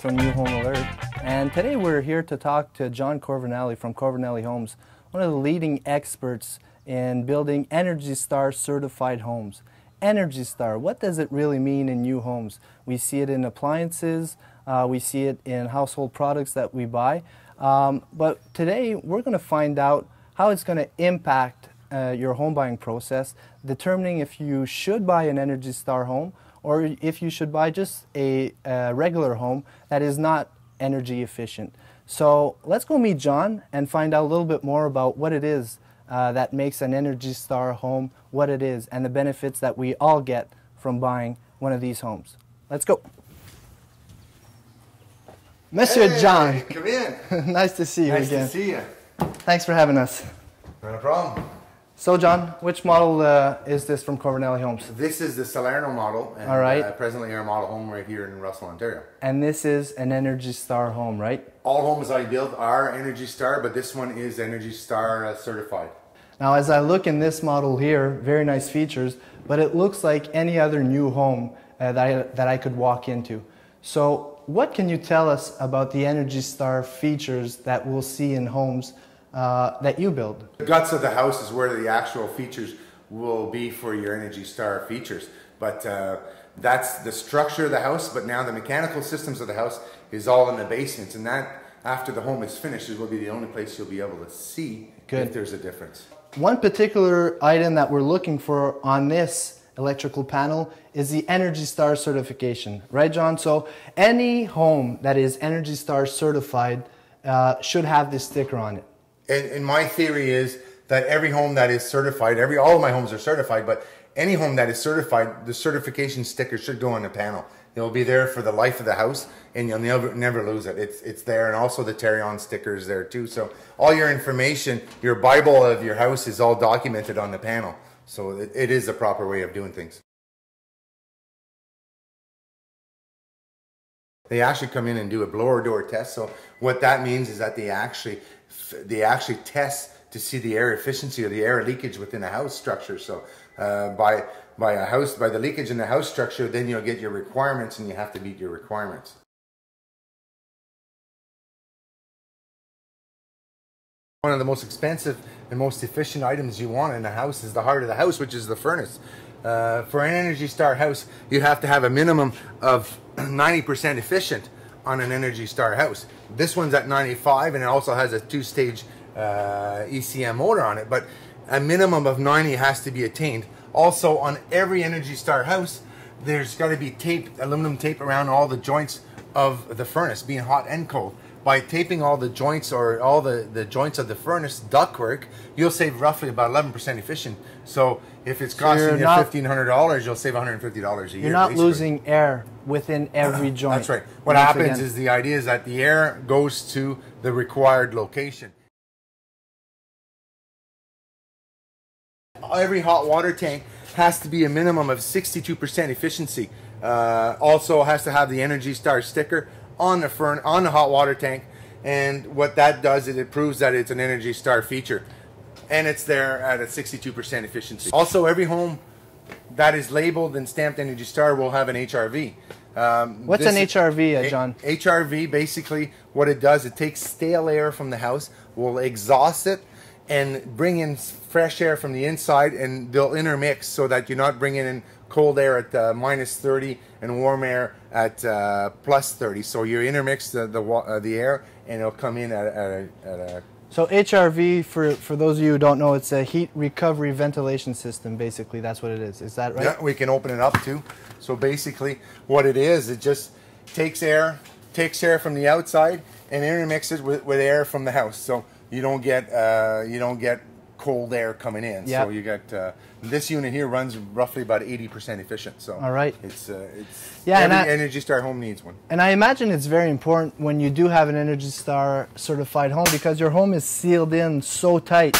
from New Home Alert, and today we're here to talk to John Corvinelli from Corvinelli Homes, one of the leading experts in building Energy Star certified homes. Energy Star, what does it really mean in new homes? We see it in appliances, uh, we see it in household products that we buy, um, but today we're going to find out how it's going to impact uh, your home buying process, determining if you should buy an Energy Star home or if you should buy just a, a regular home that is not energy efficient. So let's go meet John and find out a little bit more about what it is uh, that makes an Energy Star home what it is and the benefits that we all get from buying one of these homes. Let's go. Monsieur Hey, John, Come in. nice to see you nice again. to see you. Thanks for having us. Not a problem. So John, which model uh, is this from Corvinelli Homes? This is the Salerno model. And, All right. Uh, presently our model home right here in Russell, Ontario. And this is an Energy Star home, right? All homes I build are Energy Star, but this one is Energy Star uh, certified. Now, as I look in this model here, very nice features, but it looks like any other new home uh, that, I, that I could walk into. So, what can you tell us about the Energy Star features that we'll see in homes uh, that you build? The guts of the house is where the actual features will be for your Energy Star features. But uh, that's the structure of the house, but now the mechanical systems of the house is all in the basements. And that, after the home is finished, it will be the only place you'll be able to see Good. if there's a difference. One particular item that we're looking for on this electrical panel is the Energy Star certification, right, John? So, any home that is Energy Star certified uh, should have this sticker on it. And, and my theory is that every home that is certified, every all of my homes are certified, but any home that is certified, the certification sticker should go on the panel. It will be there for the life of the house, and you'll never never lose it. It's it's there, and also the Tarion sticker is there too. So all your information, your Bible of your house, is all documented on the panel. So it, it is the proper way of doing things. They actually come in and do a blower door test. So what that means is that they actually they actually test to see the air efficiency or the air leakage within a house structure. So uh, by by a house by the leakage in the house structure, then you'll get your requirements and you have to meet your requirements. One of the most expensive and most efficient items you want in a house is the heart of the house, which is the furnace. Uh, for an Energy Star house, you have to have a minimum of 90% efficient on an Energy Star house. This one's at 95 and it also has a two-stage uh, ECM motor on it, but a minimum of 90 has to be attained. Also, on every Energy Star house, there's got to be tape, aluminum tape around all the joints of the furnace, being hot and cold. By taping all the joints or all the, the joints of the furnace ductwork, you'll save roughly about 11% efficient. So if it's costing you're you not- $1,500, you'll save $150 a year. You're not basically. losing air within every joint. That's right. What happens again. is the idea is that the air goes to the required location. Every hot water tank has to be a minimum of 62% efficiency. Uh, also has to have the Energy Star sticker on the fern on the hot water tank, and what that does is it proves that it's an Energy Star feature, and it's there at a 62% efficiency. Also, every home that is labeled and stamped Energy Star will have an HRV. Um, What's an HRV, uh, John? HRV basically what it does it takes stale air from the house, will exhaust it, and bring in fresh air from the inside, and they'll intermix so that you're not bringing in cold air at uh, minus 30 and warm air at uh, plus 30. So you intermix the the, uh, the air, and it'll come in at, at, a, at a So HRV, for, for those of you who don't know, it's a heat recovery ventilation system. Basically, that's what it is. Is that right? Yeah, we can open it up too. So basically, what it is, it just takes air, takes air from the outside, and intermixes it with, with air from the house. So you don't get uh, you don't get cold air coming in. Yep. So you got uh, this unit here runs roughly about eighty percent efficient. So All right. it's uh, it's Yeah, and every I- Energy Star home needs one. And I imagine it's very important when you do have an Energy Star certified home because your home is sealed in so tight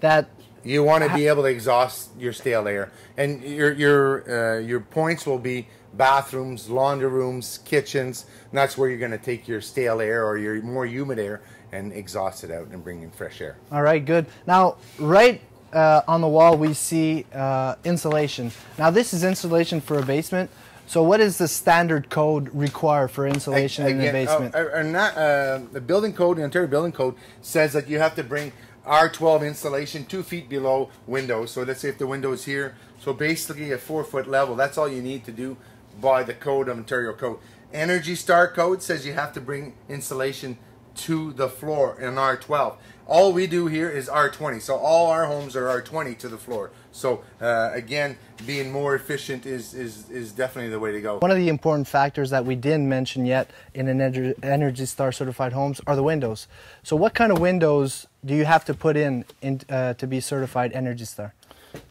that You want to be able to exhaust your stale air, and your your uh, your points will be bathrooms, laundry rooms, kitchens. And that's where you're going to take your stale air or your more humid air and exhaust it out and bring in fresh air. All right, good. Now, right uh, on the wall, we see uh, insulation. Now, this is insulation for a basement, So what is the standard code require for insulation in the basement? Uh, uh, not, uh, the building code, the Ontario Building Code says that you have to bring R12 insulation two feet below windows. So let's say if the window is here, so basically a four foot level, that's all you need to do by the code of Ontario Code. Energy Star code says you have to bring insulation to the floor in R12. All we do here is R20. So all our homes are R20 to the floor. So uh, again, being more efficient is, is, is definitely the way to go. One of the important factors that we didn't mention yet in an Energy Star certified homes are the windows. So what kind of windows do you have to put in, in uh, to be certified Energy Star?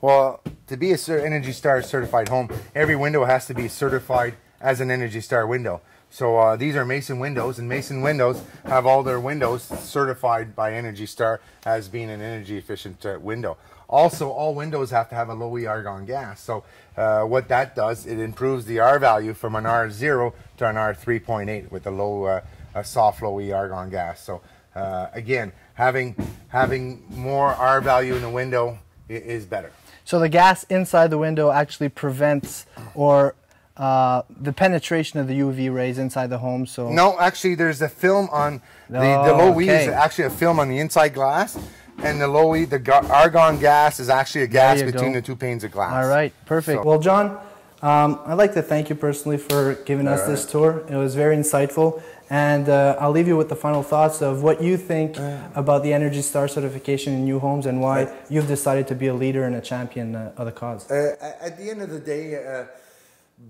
Well, to be a Energy Star certified home, every window has to be certified as an Energy Star window. So uh, these are Mason windows, and Mason windows have all their windows certified by Energy Star as being an energy efficient uh, window. Also, all windows have to have a low E argon gas. So uh, what that does, it improves the R value from an R0 to an R3.8 with a low, uh, a soft low E argon gas. So uh, again, having having more R value in the window is better. So the gas inside the window actually prevents or uh, the penetration of the UV rays inside the home. So no, actually, there's a film on the, oh, the low E is actually a film on the inside glass, and the low E, the argon gas, is actually a gas between go. the two panes of glass. All right, perfect. So. Well, John, um, I'd like to thank you personally for giving us right. this tour. It was very insightful. And uh, I'll leave you with the final thoughts of what you think uh, about the Energy Star certification in new homes and why you've decided to be a leader and a champion uh, of the cause. Uh, at the end of the day, uh,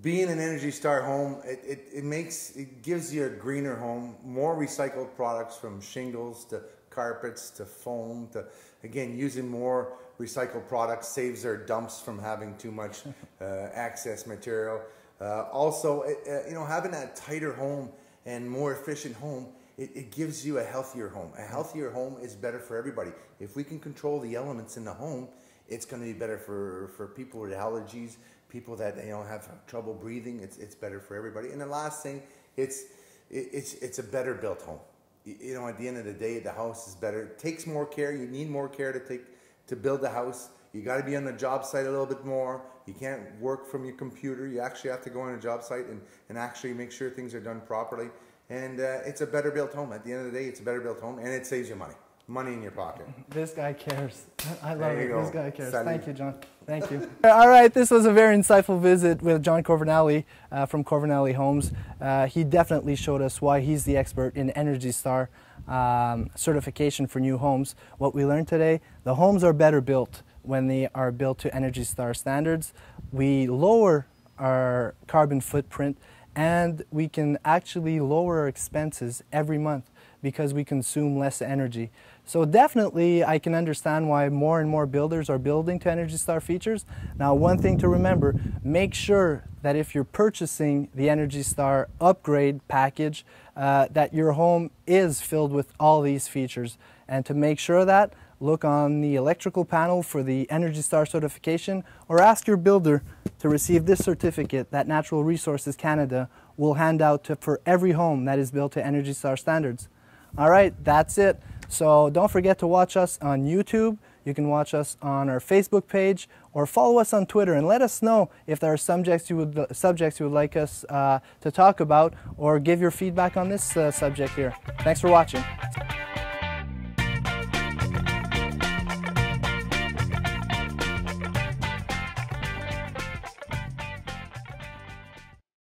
being an Energy Star home, it, it, it, makes it gives you a greener home, more recycled products from shingles to carpets to foam to again using more recycled products saves their dumps from having too much uh, excess material. Uh, also, it, uh, you know, having that tighter home and more efficient home, it, it gives you a healthier home. A healthier home is better for everybody. If we can control the elements in the home, it's going to be better for, for people with allergies, people that you know have trouble breathing. It's it's better for everybody. And the last thing, it's it's it's a better built home. You know, at the end of the day, the house is better. It takes more care. You need more care to take to build a house. You got to be on the job site a little bit more. You can't work from your computer. You actually have to go on a job site and, and actually make sure things are done properly. And uh, it's a better built home. At the end of the day, it's a better built home and it saves you money money in your pocket. This guy cares. I love it. Go. This guy cares. Thank you, John. Thank you. All right, this was a very insightful visit with John Corvinelli uh, from Corvinelli Homes. Uh, he definitely showed us why he's the expert in Energy Star um, certification for new homes. What we learned today, the homes are better built when they are built to Energy Star standards. We lower our carbon footprint and we can actually lower our expenses every month because we consume less energy. So definitely I can understand why more and more builders are building to Energy Star features. Now one thing to remember, make sure that if you're purchasing the Energy Star upgrade package, uh, that your home is filled with all these features. And to make sure of that, look on the electrical panel for the Energy Star certification or ask your builder to receive this certificate that Natural Resources Canada will hand out to, for every home that is built to Energy Star standards. All right, that's it. So don't forget to watch us on YouTube. You can watch us on our Facebook page or follow us on Twitter and let us know if there are subjects you would, subjects you would like us uh, to talk about or give your feedback on this uh, subject here. Thanks for watching.